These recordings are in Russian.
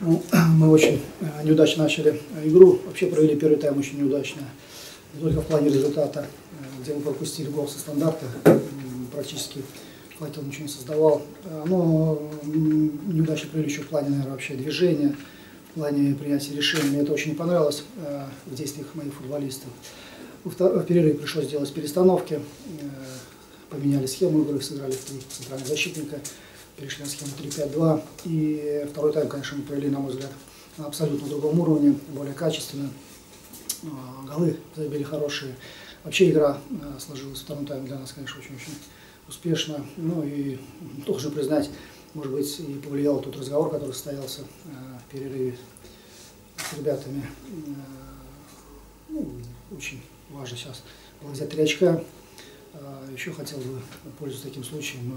Ну, мы очень э, неудачно начали игру. Вообще провели первый тайм очень неудачно. Не только в плане результата, э, где мы пропустили гол со стандарта, практически Факел ничего не создавал. Э, но неудачно провели еще в плане, наверное, вообще движения, в плане принятия решений. Мне это очень не понравилось в действиях моих футболистов. В перерыве пришлось сделать перестановки, поменяли схему игры, сыграли в три центральных защитника перешли на схему 3-5-2. И второй тайм, конечно, мы провели, на мой взгляд, на абсолютно другом уровне, более качественно. А, голы забили хорошие. Вообще игра а, сложилась в втором тайме для нас, конечно, очень-очень успешно. Ну и должен признать, может быть, и повлиял тот разговор, который состоялся а, в перерыве с ребятами. Ну, очень важно сейчас было взять три очка. Еще хотел бы, пользуясь таким случаем,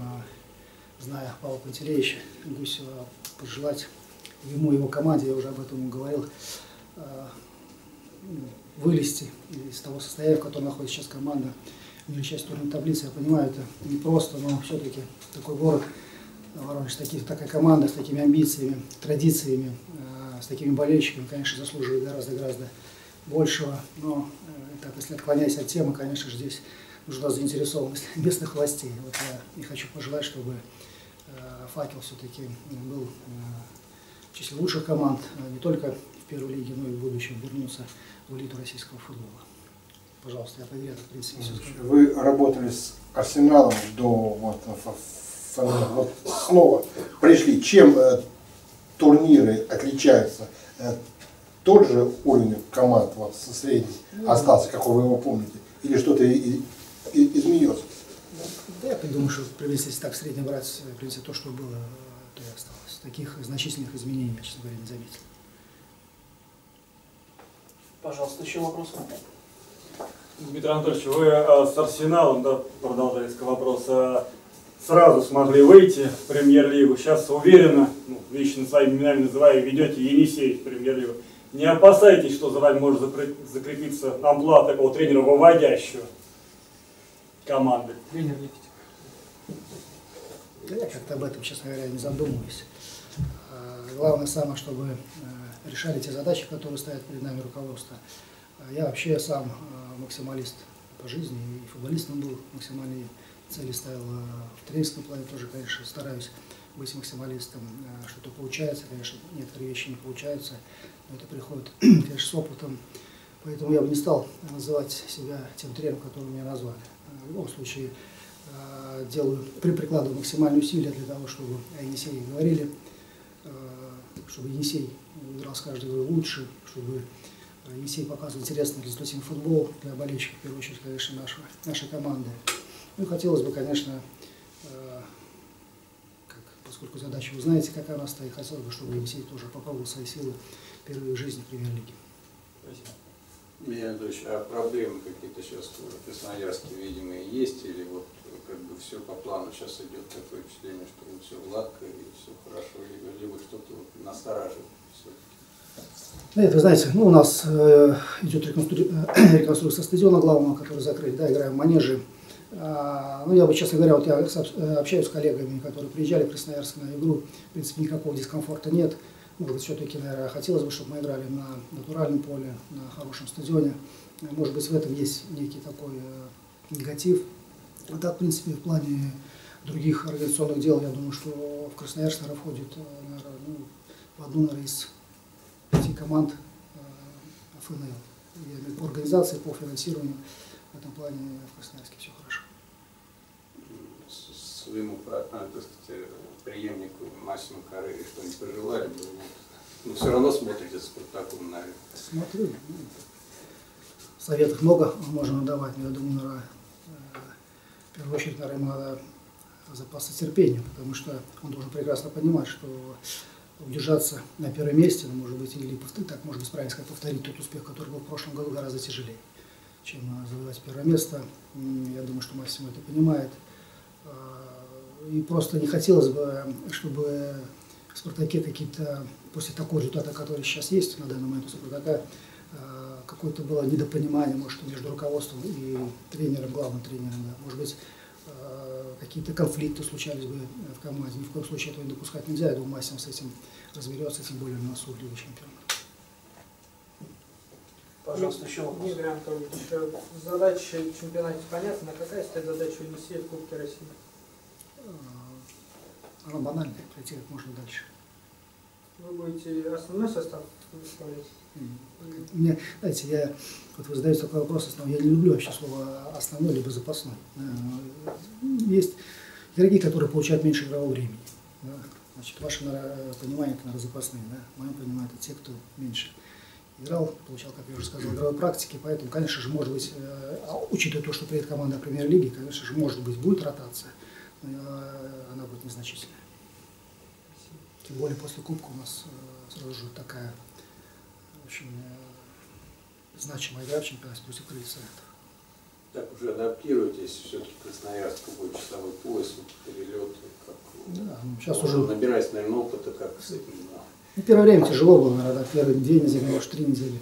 зная Павла Пантелеевича Гусева, пожелать ему и его команде, я уже об этом говорил, э, ну, вылезти из того состояния, в котором находится сейчас команда, не часть турнирной таблицы. Я понимаю, это не просто, но все-таки такой город, Воронеж, таких, такая команда с такими амбициями, традициями, э, с такими болельщиками, конечно, заслуживает гораздо-гораздо большего. Но э, так, если отклоняясь от темы, конечно же, здесь нужна заинтересованность местных властей. Вот я не хочу пожелать, чтобы Э, факел все-таки был э, в числе лучших команд э, не только в первой лиге, но и в будущем вернется в элиту российского футбола. Пожалуйста, я поверю, в принципе, все скажу. Вы работали с Арсеналом до вот, вот снова пришли. Чем э, турниры отличаются? Э, тот же уровень команд вот, средний ну, остался, как вы его помните? Или что-то изменилось? Да, я думаю, что если так в среднем брать, в то, что было, то и осталось. Таких значительных изменений, честно говоря, не заметил. Пожалуйста, еще вопросы? Дмитрий Анатольевич, вы а, с Арсеналом, да, продолжая вопрос, а, сразу смогли выйти в премьер-лигу. Сейчас уверенно, ну, лично своими именами называя, ведете Енисей в премьер-лигу. Не опасайтесь, что за вами может закрепиться амплуа такого тренера выводящего команды? Тренер Никитин. Я как-то об этом, честно говоря, не задумываюсь. А, главное самое, чтобы э, решали те задачи, которые стоят перед нами руководство. А я вообще сам э, максималист по жизни, и футболистом был максимальные цели ставил э, в тренерском плане, тоже, конечно, стараюсь быть максималистом. Что-то получается, конечно, некоторые вещи не получаются, но это приходит, конечно, с опытом. Поэтому я бы не стал называть себя тем тренером, который меня назвали. В любом случае, Э, делаю, прикладываю максимальные усилия для того, чтобы о Енисее говорили, э, чтобы Енисей каждой игрой лучше, чтобы Енисей показывал интересный результативный футбол для болельщиков, в первую очередь, конечно, нашего, нашей команды. Ну хотелось бы, конечно, э, как, поскольку задача вы знаете, какая у нас стоит, хотелось бы, чтобы Енисей тоже попробовал свои силы впервые в жизни в премьер-лиге. Спасибо. Михаил а проблемы какие-то сейчас в Красноярске, видимо, есть, или вот как бы все по плану сейчас идет такое впечатление, что вот все гладко и все хорошо, либо, либо что-то вот настораживает. Нет, вы знаете, ну, у нас э, идет реконстру... Э, реконструкция стадиона главного, который закрыт, да, играем в манеже. А, ну, я бы, честно говоря, вот я э, общаюсь с коллегами, которые приезжали в Красноярск на игру, в принципе, никакого дискомфорта нет. Может быть, все-таки, наверное, хотелось бы, чтобы мы играли на натуральном поле, на хорошем стадионе. Может быть, в этом есть некий такой э, негатив, а так, в принципе, в плане других организационных дел, я думаю, что в Красноярск, наверное, входит э, наверное, ну, в одну, наверное, из пяти команд э, ФНЛ. Я имею по организации, по финансированию. В этом плане в Красноярске все хорошо. Своему, так сказать, преемнику Максиму Карели что-нибудь пожелали бы? Но все равно смотрите с Спартаком, наверное. Смотрю. Советов много можно давать, но я думаю, наверное, в первую очередь, наверное, надо запаса терпения, потому что он должен прекрасно понимать, что удержаться на первом месте, ну, может быть, или так можно быть сказать, повторить тот успех, который был в прошлом году, гораздо тяжелее, чем завоевать первое место. Я думаю, что Максим это понимает. А, и просто не хотелось бы, чтобы в «Спартаке» какие-то, после такого результата, который сейчас есть на данный момент у «Спартака», а, какое-то было недопонимание, может, между руководством и тренером, главным тренером. Да. Может быть, э, какие-то конфликты случались бы в команде. Ни в коем случае этого не допускать нельзя. Я думаю, Масим с этим разберется, тем более на суд Лиги Чемпионов. Пожалуйста, еще вопрос. Игорь Анатольевич, э, задача в чемпионате понятна. Какая стоит задача у Енисея в Кубке России? Она банальная, пройти как можно дальше. Вы будете основной состав выставлять? Мне, знаете, я, вот вы задаете такой вопрос, основной, я не люблю вообще слово основной либо запасной. Э, Есть игроки, которые получают меньше игрового времени. да. Значит, ваше наверное, понимание, это, наверное, запасные, да? Мое понимание, это те, кто меньше играл, получал, как я уже сказал, игровой практики, поэтому, конечно же, может быть, э, а учитывая то, что приедет команда премьер-лиги, конечно же, может быть, будет ротация, но э, она будет незначительная. Тем более после Кубка у нас э, сразу же такая очень значимая игра в чемпионате против крыльца. Так уже адаптируйтесь, все-таки Красноярск будет часовой пояс, перелеты, как Да, ну, сейчас Уже уже набирать, наверное, опыта, как с этим. Ну, первое время тяжело было, наверное, первые две недели, может, три недели.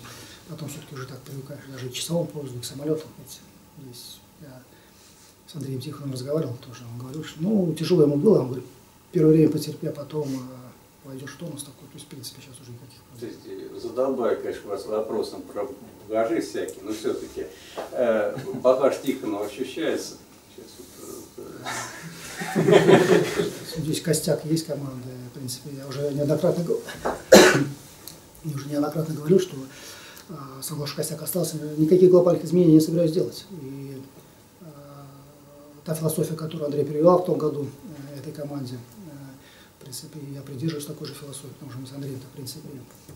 Потом все-таки уже так привыкаешь, даже к часовому поезду, к самолетам. Ведь здесь я с Андреем Тихоновым разговаривал тоже, он говорил, что ну, тяжело ему было, он говорит, первое время потерпи, а потом э, войдешь в тонус такой, то есть, в принципе, сейчас уже никаких То проблем. есть э, задолбаю, конечно, вас вопросом про багажи всякие, но все-таки э, багаж Тихонова ощущается. Сейчас вот, э, Здесь костяк есть команды, в принципе, я уже неоднократно, я уже неоднократно говорил, что э, самого что костяк остался, никаких глобальных изменений не собираюсь делать. И э, та философия, которую Андрей перевел в том году э, этой команде, э, в принципе, я придерживаюсь такой же философии, потому что мы с Андреем, в принципе,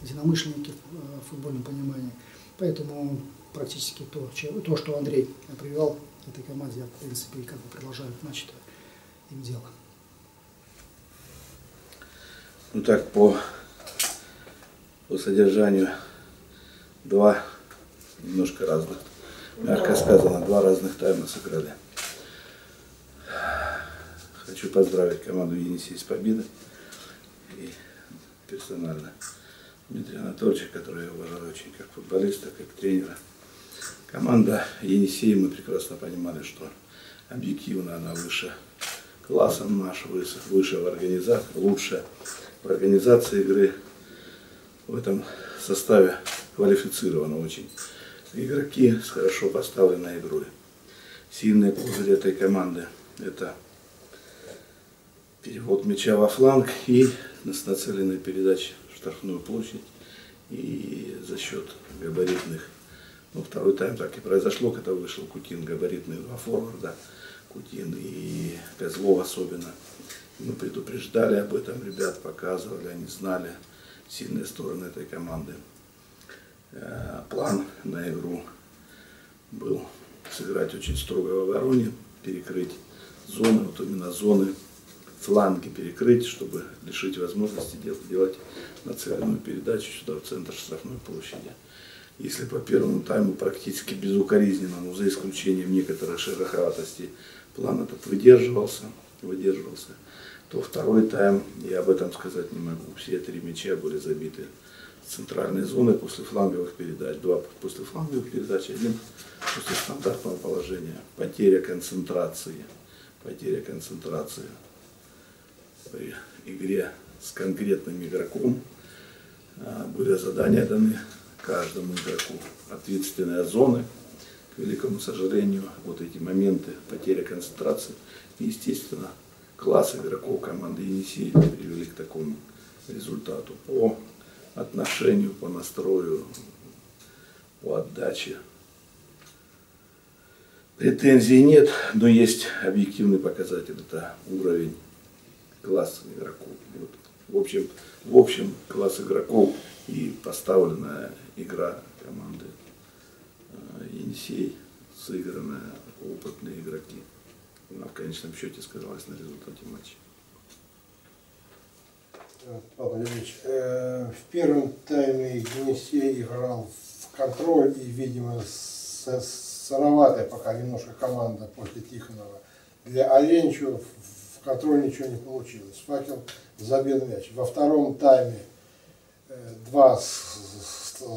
единомышленники в э, футбольном понимании. Поэтому практически то, то что Андрей привел этой команде, я, в принципе, как бы продолжаю начатое им дело. Ну так, по, по содержанию два немножко разных, мягко сказано, два разных тайма сыграли. Хочу поздравить команду Енисей с победой и персонально Дмитрия Анатольевича, которого я уважаю очень как футболиста, как тренера. Команда Енисей, мы прекрасно понимали, что объективно она выше классом наш, выше, выше в организации, лучше в организации игры. В этом составе квалифицированы очень игроки с хорошо поставленной игрой. Сильные козырь этой команды – это перевод мяча во фланг и с нацеленной передачей в штрафную площадь. И за счет габаритных, ну второй тайм так и произошло, когда вышел Кутин, габаритные два форварда, Кутин и Козлов особенно. Мы предупреждали об этом, ребят показывали, они знали сильные стороны этой команды. Э, План на игру был сыграть очень строго в обороне, перекрыть зоны, вот именно зоны, фланги перекрыть, чтобы лишить возможности дел- делать нацеленную передачу сюда, в центр штрафной площади. Если по первому тайму практически безукоризненно, за исключением некоторых шероховатостей, план этот выдерживался, выдерживался, то второй тайм, я об этом сказать не могу. Все три мяча были забиты с центральной зоны после фланговых передач. Два после фланговых передач, один после стандартного положения. Потеря концентрации. Потеря концентрации при игре с конкретным игроком. А, Были задания даны каждому игроку. Ответственные зоны. Великому сожалению, вот эти моменты, потеря концентрации, естественно, класс игроков команды Енисей привели к такому результату по отношению, по настрою, по отдаче. Претензий нет, но есть объективный показатель, это уровень класс игроков. Вот. В, общем, в общем, класс игроков и поставленная игра команды Енисей, сыгранная, опытные игроки. Она в конечном счете сказалась на результате матча. Павел Ильич, э, в первом тайме Енисей играл в контроль и, видимо, с- сыроватая пока немножко команда после Тихонова. Для Оленчева в- контроль ничего не получилось. Факел забил мяч. Во втором тайме э, два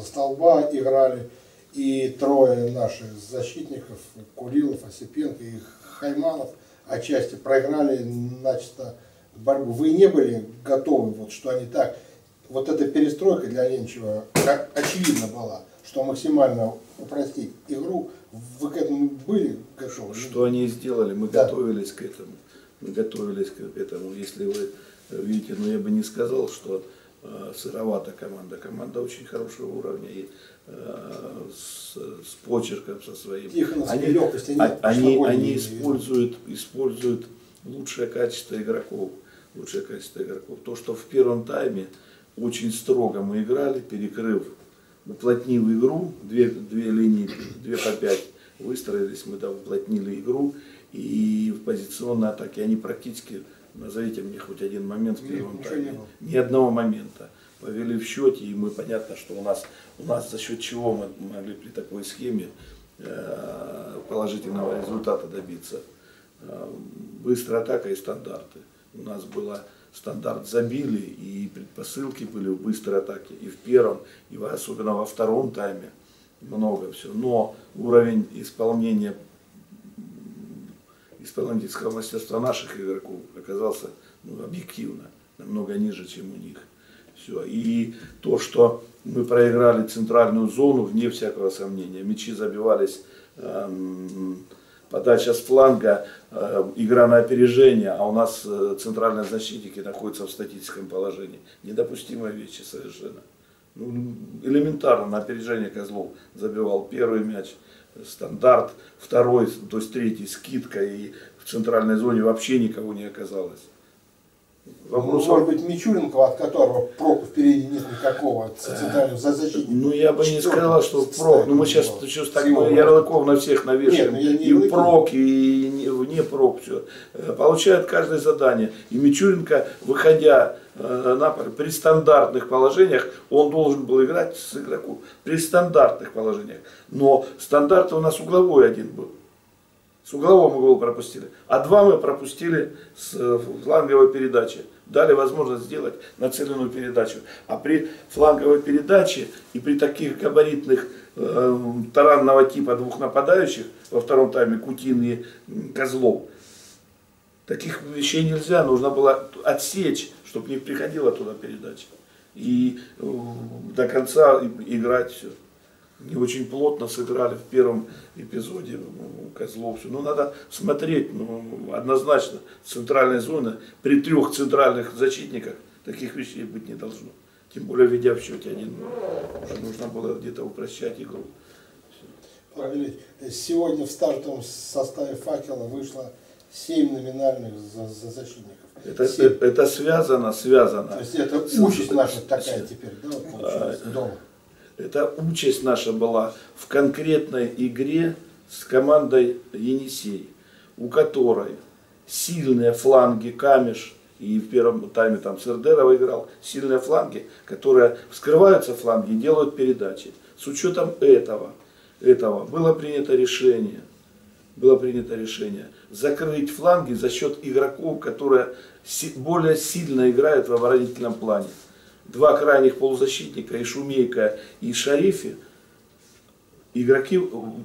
столба играли и трое наших защитников, Курилов, Осипенко и Хайманов, отчасти проиграли начисто борьбу. Вы не были готовы, вот, что они так... Вот эта перестройка для Ленчева очевидно была, что максимально упростить игру. Вы к этому были готовы? Что они сделали, мы Да. готовились к этому. Мы готовились к этому. Если вы э, видите, но я бы не сказал, что э, сыровата команда. Команда очень хорошего уровня и с, с почерком со своим. Тихоновской Они, легкости нет, а- они, прошлогодней они используют, используют лучшее качество игроков. Лучшее качество игроков. То, что в первом тайме очень строго мы играли, перекрыв, уплотнив игру, две, две линии, две по пять, выстроились, мы да, уплотнили игру, и в позиционной атаке они практически, назовите мне хоть один момент в Нет, первом ничего не тайме, ни одного момента. Повели в счете, и мы понятно, что у нас, у нас за счет чего мы могли при такой схеме э, положительного результата добиться. Э, Быстрая атака и стандарты. У нас была стандарт забили, и предпосылки были в быстрой атаке. И в первом, и особенно во втором тайме много все. Но уровень исполнения исполнительского мастерства наших игроков оказался ну, объективно намного ниже, чем у них. Все. И то, что мы проиграли центральную зону, вне всякого сомнения. Мячи забивались, эм, подача с фланга, э, игра на опережение, а у нас э, центральные защитники находятся в статическом положении. Недопустимые вещи совершенно. Ну, элементарно на опережение Козлов забивал первый мяч, стандарт, второй, то есть третий скидка, и в центральной зоне вообще никого не оказалось. Ну, Вопрос может быть, Мичуренко, от которого проку впереди нет никакого центрального за защитника. Ну, я бы не Четвертый сказал, что прок. Ну, мы сейчас, сейчас так мы ярлыков на всех навешиваем. Нет, ну, я не и прок, и не, не прок, все. Получает каждое задание. И Мичуренко, выходя э, на при стандартных положениях, он должен был играть с игроком. При стандартных положениях. Но стандарт у нас угловой один был. С углового мы гол пропустили. А два мы пропустили с э, фланговой передачи. Дали возможность сделать нацеленную передачу. А при фланговой передаче и при таких габаритных э, таранного типа двух нападающих во втором тайме Кутин и Козлов, таких вещей нельзя. Нужно было отсечь, чтобы не приходила туда передача. И э, до конца играть все не очень плотно сыграли в первом эпизоде ну, Козлов. всё. Ну, надо смотреть, ну, однозначно, центральная зона, при трех центральных защитниках таких вещей быть не должно. Тем более, ведя в счете один, уже нужно было где-то упрощать игру. Сегодня в стартовом составе факела вышло 7 номинальных за, за защитников. Это, это, это связано, связано. То есть это участь наша такая теперь, да, вот получилась дома. Это участь наша была в конкретной игре с командой Енисей, у которой сильные фланги Камеш, и в первом тайме там Сердерова играл, сильные фланги, которые вскрываются фланги и делают передачи. С учетом этого, этого было принято решение, было принято решение закрыть фланги за счет игроков, которые более сильно играют в оборонительном плане. Два крайних полузащитника, и Шумейка, и Шарифи, игроки,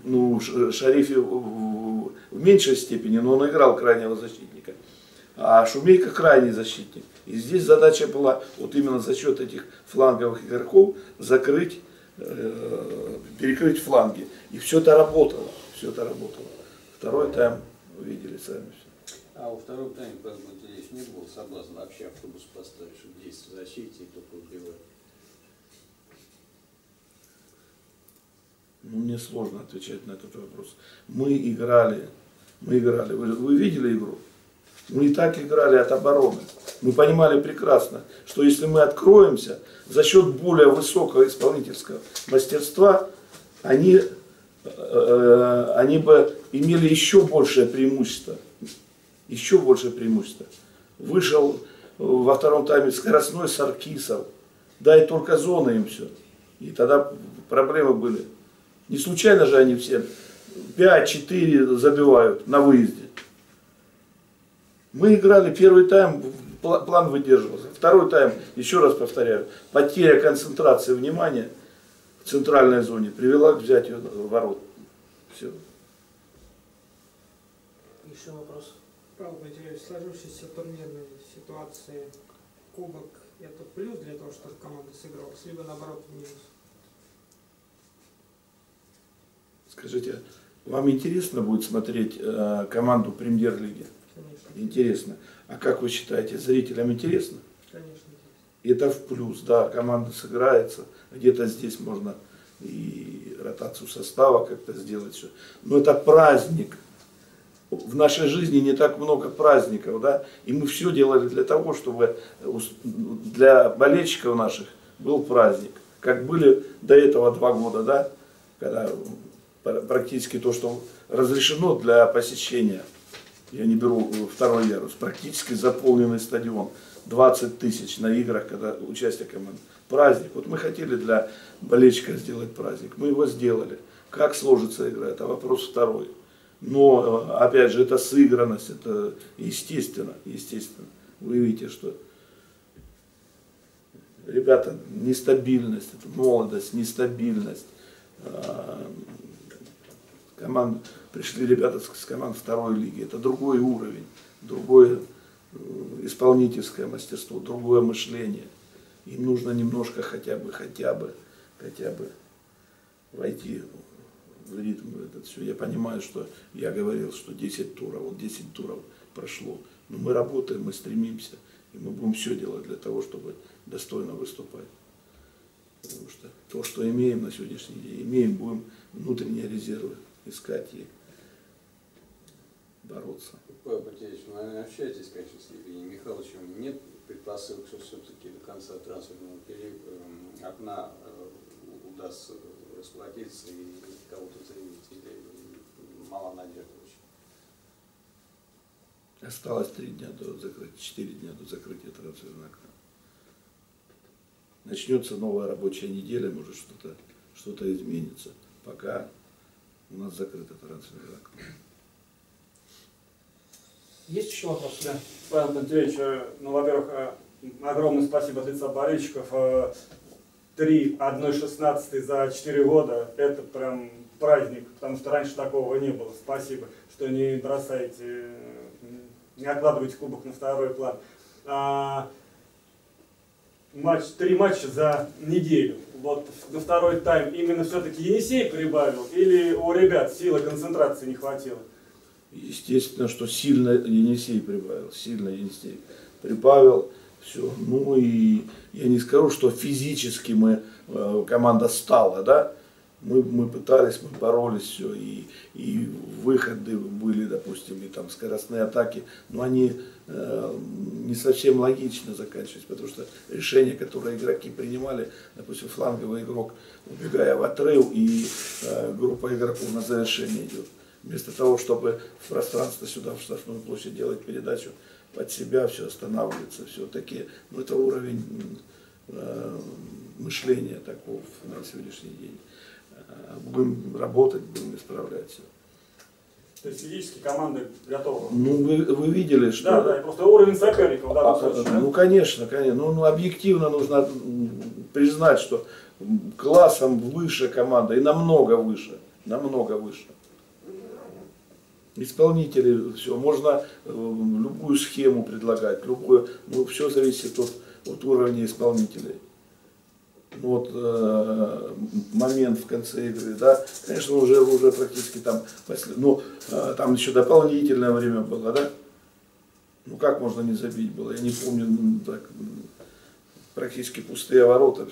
ну, Шарифи в меньшей степени, но он играл крайнего защитника. А Шумейка крайний защитник. И здесь задача была вот именно за счет этих фланговых игроков закрыть, э, перекрыть фланги. И все это работало. Все это работало. Второй тайм вы видели сами все. А во втором тайме, Павел Матвеевич, не было соблазна вообще автобус поставить, чтобы 10 в защите и только убивать. Ну, мне сложно отвечать на этот вопрос. Мы играли, мы играли. Вы, вы видели игру? Мы и так играли от обороны. Мы понимали прекрасно, что если мы откроемся за счет более высокого исполнительского мастерства, они, э, они бы имели еще большее преимущество. Еще большее преимущество. Вышел во втором тайме скоростной Саркисов. Дай только зоны им все. И тогда проблемы были. Не случайно же они все 5-4 забивают на выезде. Мы играли первый тайм, пла- план выдерживался. Второй тайм, еще раз повторяю, потеря концентрации внимания в центральной зоне привела к взятию ворот. Все. Еще вопрос. Павел в сложившейся турнирной ситуации кубок это плюс для того, чтобы команда сыгралась, либо наоборот минус? Скажите, вам интересно будет смотреть э, команду премьер-лиги? Конечно. Интересно. А как вы считаете, зрителям интересно? Конечно. Это в плюс, да, команда сыграется, где-то здесь можно и ротацию состава как-то сделать все. Но это праздник. В нашей жизни не так много праздников, да, и мы все делали для того, чтобы для болельщиков наших был праздник. Как были до этого два года, да, когда пр- практически то, что разрешено для посещения, я не беру э, второй ярус, практически заполненный стадион, 20 тысяч на играх, когда участие команд. Праздник. Вот мы хотели для болельщика сделать праздник, мы его сделали. Как сложится игра, это вопрос второй. Но, э, опять же, это сыгранность, это естественно, естественно. Вы видите, что ребята, нестабильность, это молодость, нестабильность. А, Команд, пришли ребята с, команд второй лиги, это другой уровень, другое э, исполнительское мастерство, другое мышление. Им нужно немножко хотя бы, хотя бы, хотя бы войти ритм этот все. Я понимаю, что я говорил, что 10 туров, вот 10 туров прошло. Но мы работаем, мы стремимся, и мы будем все делать для того, чтобы достойно выступать. Потому что то, что имеем на сегодняшний день, имеем, будем внутренние резервы искать и бороться. Павел Патевич, вы, общаетесь, конечно, с Евгением Михайловичем. Нет предпосылок, что все-таки до конца трансферного периода эм, окна э, удастся расплатиться и кого-то заявить, или мало надежды очень? Осталось три дня до закрытия, четыре дня до закрытия трансферного окна. Начнется новая рабочая неделя, может что-то что изменится. Пока у нас закрыто трансферное окно. Есть еще вопросы? Да. Павел Пантелеич, э, ну, во-первых, э, огромное спасибо от лица болельщиков. Э, Три 1,16 за 4 года – это прям праздник, потому что раньше такого не было. Спасибо, что не бросаете, э, не откладываете кубок на второй план. А, матч, три матча за неделю. Вот на второй тайм именно все-таки Енисей прибавил или у ребят силы концентрации не хватило? Естественно, что сильно Енисей прибавил, сильно Енисей прибавил. Все. Ну и я не скажу, что физически мы, э, команда стала, да. Мы, мы пытались, мы боролись, все, и, и выходы были, допустим, и там скоростные атаки, но они э, не совсем логично заканчивались, потому что решения, которые игроки принимали, допустим, фланговый игрок, убегая в отрыв, и э, группа игроков на завершение идет. Вместо того, чтобы в пространство сюда, в штрафную площадь делать передачу под себя, все останавливается, все такие. Ну, это уровень э, мышления такого на сегодняшний день. Э, Будем работать, будем исправлять все. То есть физически команды готовы? Ну, вы, вы видели, что... Да, да, просто уровень соперников данном А, случае. да? Ну, конечно, конечно. Ну, ну, объективно нужно признать, что классом выше команда и намного выше. Намного выше. Исполнители, все, можно э, любую схему предлагать, любую, ну, все зависит от, от уровня исполнителей. Ну, вот э, момент в конце игры, да, конечно, уже, уже практически там, ну, э, там еще дополнительное время было, да, ну как можно не забить было? Я не помню, ну, так, практически пустые ворота.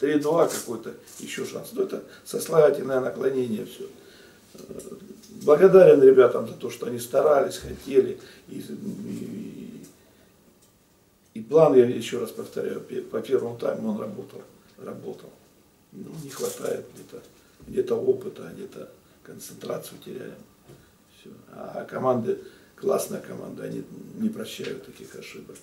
3-2 какой-то, еще шанс. Но это сослагательное наклонение все. Благодарен ребятам за то, что они старались, хотели. И, и, и план, я еще раз повторяю, по первому тайму он работал. работал. Ну, не хватает где-то где опыта, где-то концентрацию теряем. Все. А команды, классная команда, они не прощают таких ошибок.